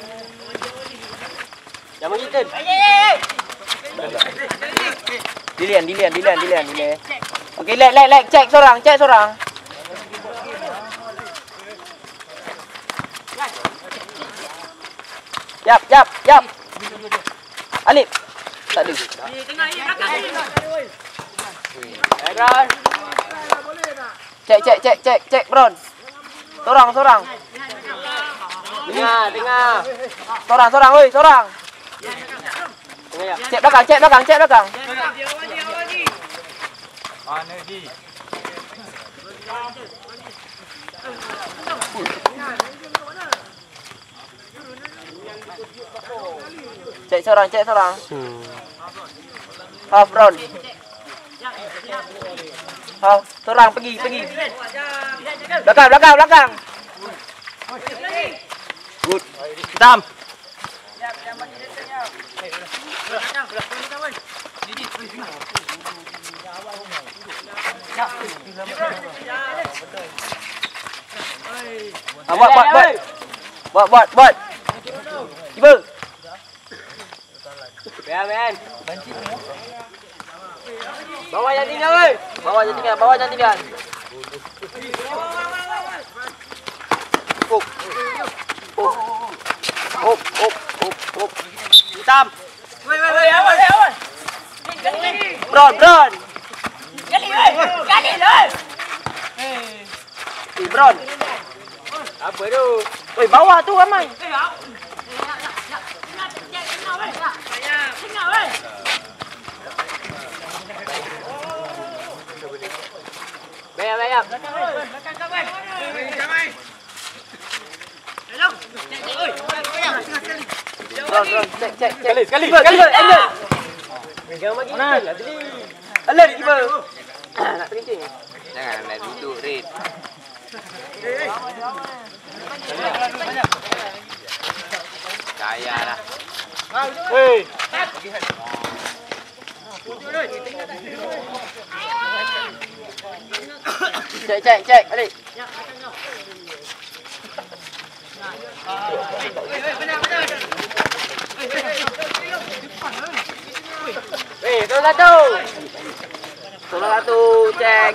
Eh, Yang mengitin. Dilian, dilian, dilian, dilian, dilian. Okey, lek, lek, lek, cek seorang, cek seorang. Yap, yap, yap. Alip. Tak ada. Background. Cek, cek, cek, cek, cek, Bron. Seorang, seorang. Tengah, tengah. Seorang, seorang, oi, seorang. Cek belakang, cek belakang, cek belakang. Cek seorang, cek seorang. Half round. Half, seorang pergi, pergi. Belakang, belakang, belakang. Good. Hitam. Ah, buat, buat, buat. Buat, buat, buat. Tiba. Ben, ben. Bawah yang tinggal, weh. Bawah yang tinggal, bawah yang tinggal. Hop. Hop. Hop, hop, hop, hop. Hitam. woi, woi, woi, awal, awal. Bron, bron. Kali, woi. Kali, woi. Eh, bron. Apa tu? Weh, bawah tu ramai. Sekali, sekali. Sekali, sekali. Mana? Alah, tiba. Nak terkencing. Jangan nak duduk, Red. Kaya lah. Hei. Cek, cek, cek. Balik. Eh, tolong satu. Tolong satu, cek.